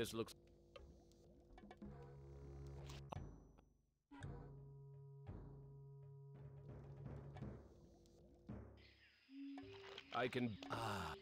This looks... I can... Ah.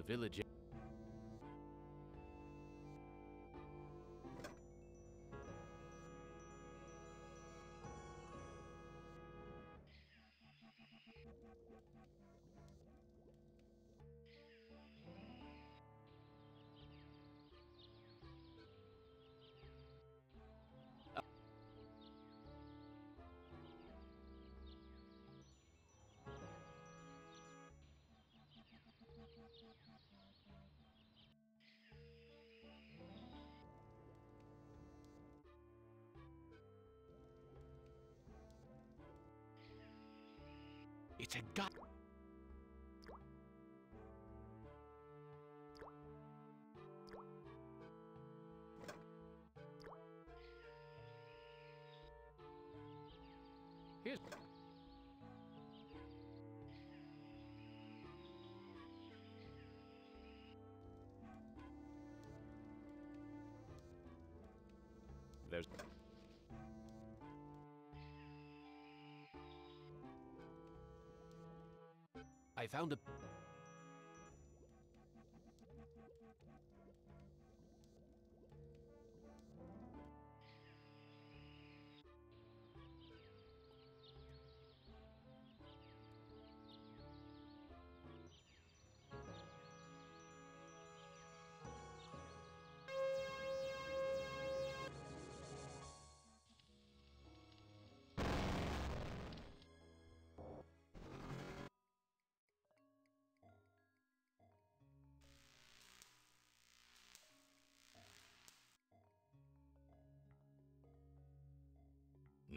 The village... It's a gut. Here's... found a...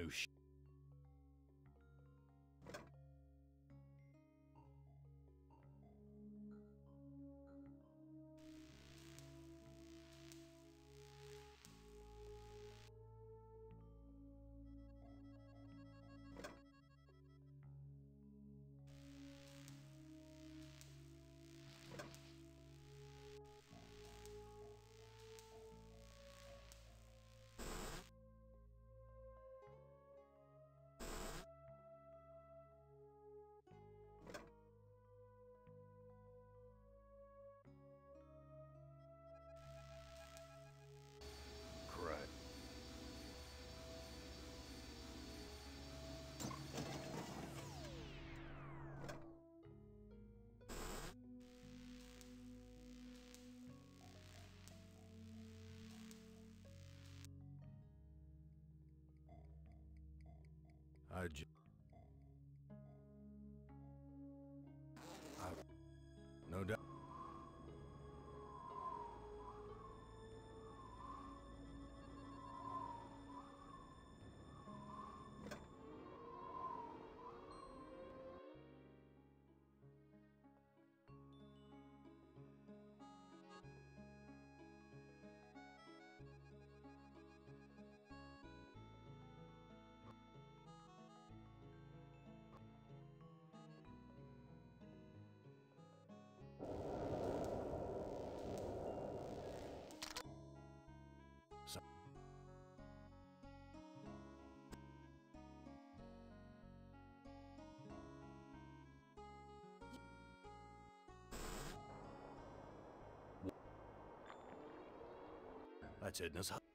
No sh. I That's Edna's hut.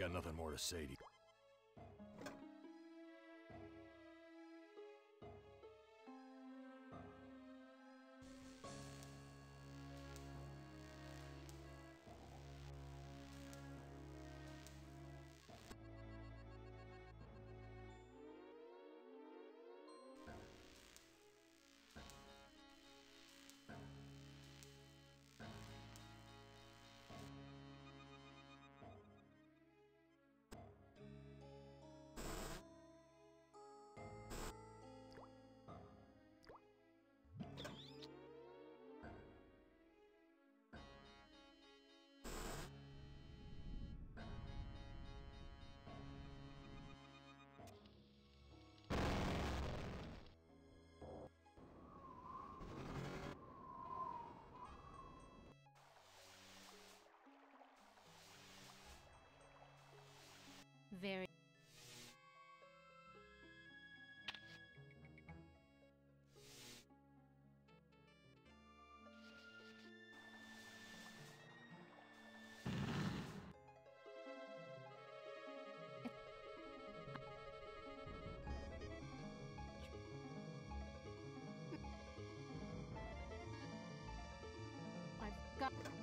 Got nothing more to say to you. I've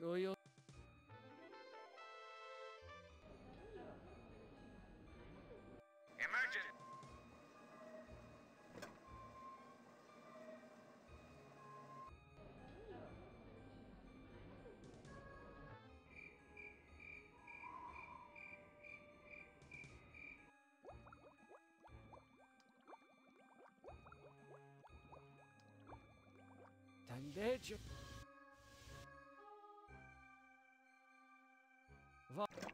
Do you? Emergency. Wa-